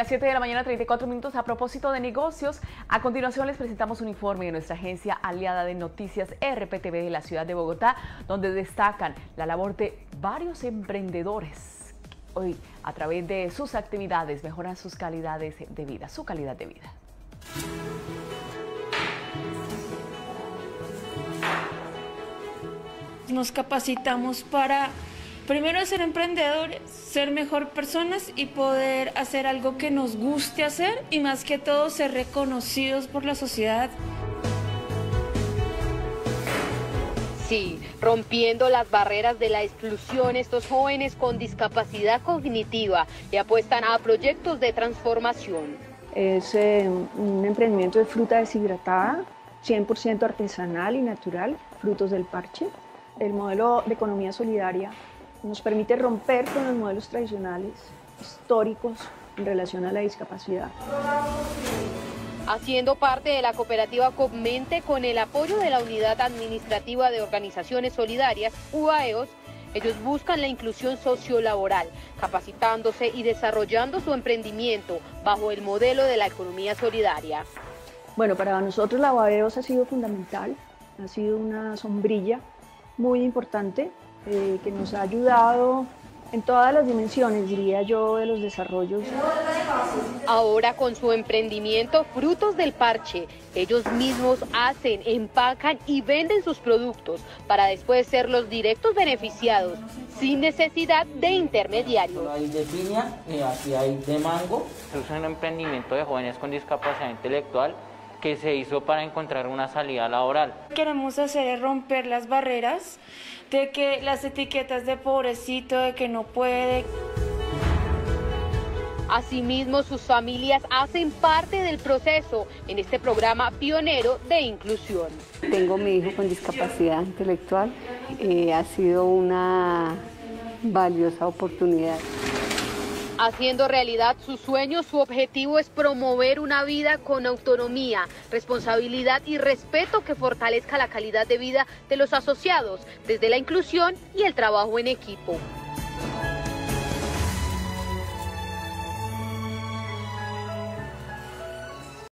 las 7 de la mañana, 34 minutos. A propósito de negocios, a continuación les presentamos un informe de nuestra agencia aliada de noticias RPTV de la ciudad de Bogotá, donde destacan la labor de varios emprendedores. Hoy, a través de sus actividades, mejoran sus calidades de vida, su calidad de vida. Nos capacitamos para primero ser emprendedores, ser mejor personas y poder hacer algo que nos guste hacer y más que todo ser reconocidos por la sociedad. Sí, rompiendo las barreras de la exclusión, estos jóvenes con discapacidad cognitiva le apuestan a proyectos de transformación. Es eh, un emprendimiento de fruta deshidratada, 100% artesanal y natural, frutos del parche. El modelo de economía solidaria nos permite romper con los modelos tradicionales, históricos, en relación a la discapacidad. Haciendo parte de la cooperativa Copmente con el apoyo de la Unidad Administrativa de Organizaciones Solidarias, UAEOS, ellos buscan la inclusión sociolaboral, capacitándose y desarrollando su emprendimiento bajo el modelo de la economía solidaria. Bueno, para nosotros la UAEOS ha sido fundamental, ha sido una sombrilla muy importante eh, que nos ha ayudado en todas las dimensiones, diría yo, de los desarrollos. Ahora con su emprendimiento Frutos del Parche, ellos mismos hacen, empacan y venden sus productos para después ser los directos beneficiados, sin necesidad de intermediarios. Hay de piña, eh, aquí hay de mango. Es un emprendimiento de jóvenes con discapacidad intelectual que se hizo para encontrar una salida laboral. Queremos hacer romper las barreras de que las etiquetas de pobrecito, de que no puede. Asimismo, sus familias hacen parte del proceso en este programa pionero de inclusión. Tengo mi hijo con discapacidad intelectual. Eh, ha sido una valiosa oportunidad. Haciendo realidad sus sueños, su objetivo es promover una vida con autonomía, responsabilidad y respeto que fortalezca la calidad de vida de los asociados desde la inclusión y el trabajo en equipo.